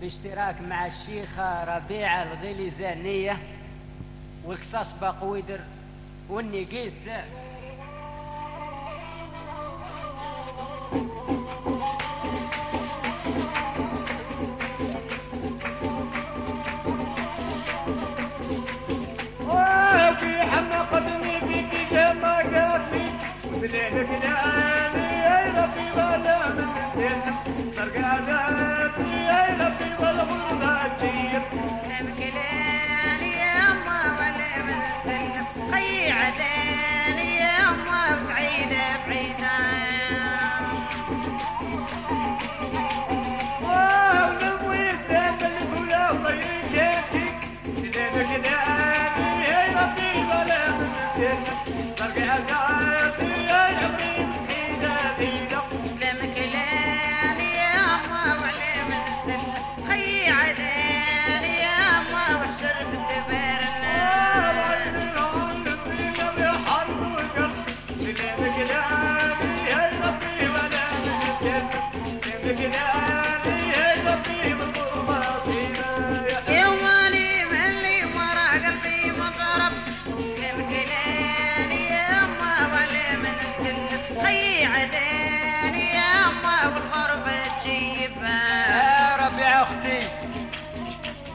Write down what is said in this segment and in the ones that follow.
باشتراك مع الشيخة ربيعة الغليزانية والقصاص باقويدر والنقيس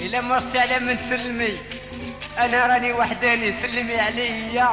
إلا ما استعلم من سلمي أنا راني وحداني سلمي عليا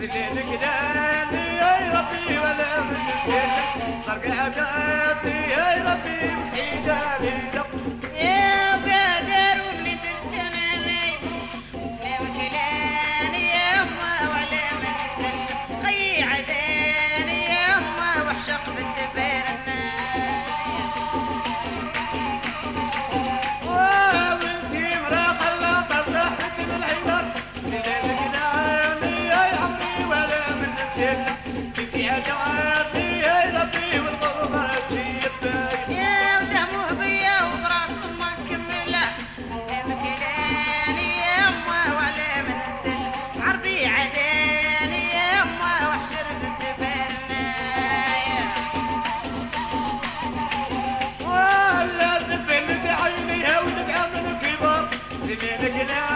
ليلك داني يا ربي ولا من نسيتك فرق عجبني يا ربي وحيداني شق بالدباب to get out.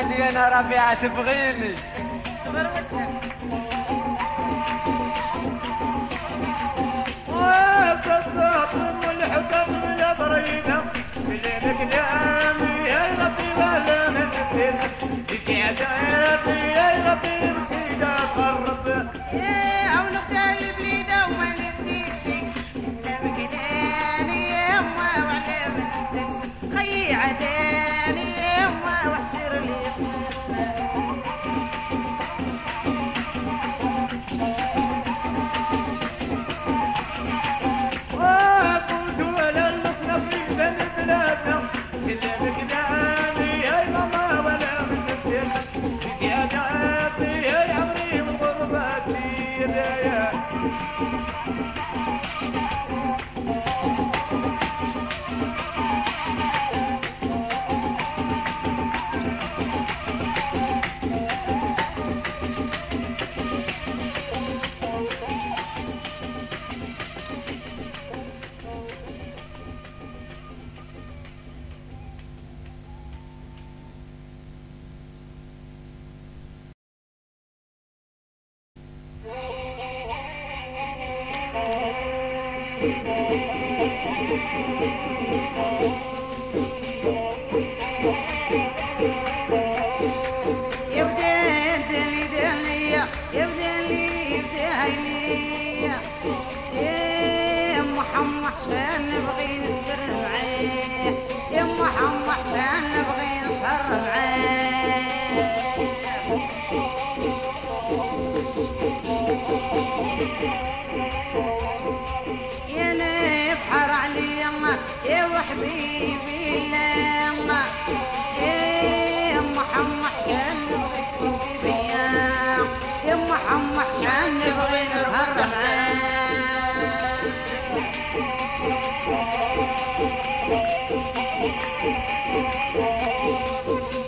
يا سعدي أنا ربيعه تبغيني يا نعمي يا لطيفة لا لي يا محمد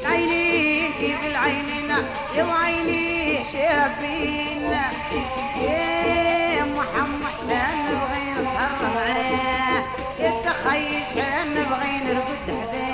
عينيك بالعيننا يا وعيني شابينا يا محمد نبغي يا تخيل شان نبغي نرقد حداه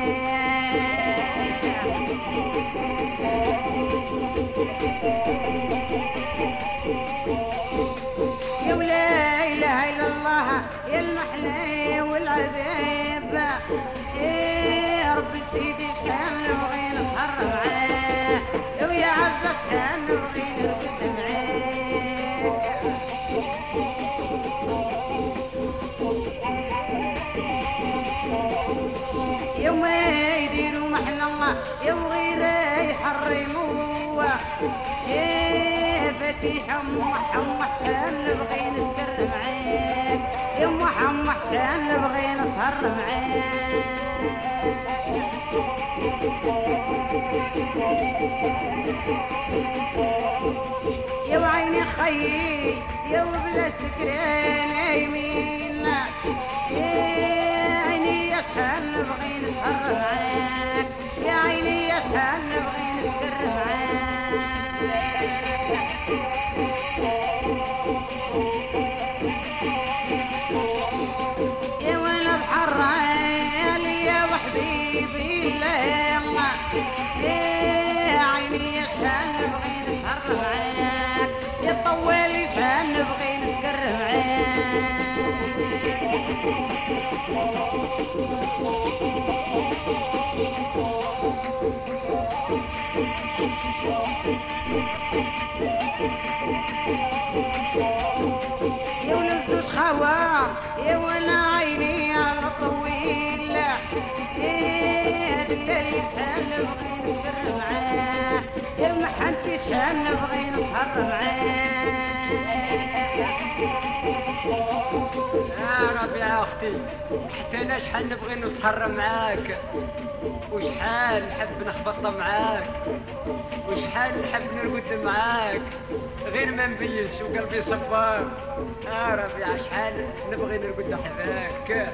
ما يديروا محل الله يا وغيره يحرموا يا فتيحة محمد شحال نبغي نسهر معاك يا محمد شحال نبغي نسهر معاك يا وعيني خيي يا وبلا سكران يمينا يا عيني شحال نبغي نسهر يا ولزوج خوار يا وأنا عيني على يا دلالي شحال نبغي نسهر معاه يا محنتي شحال نبغي نسهر معاه ربي يا أختي. حتى أنا شحال نبغي نسهر معاك؟ وشحال نحب نخبط معاك؟ وشحال نحب نرقد معاك؟ غير ما نبينش وقلبي صبار. يا ربي شحال نبغي نرقد حذاك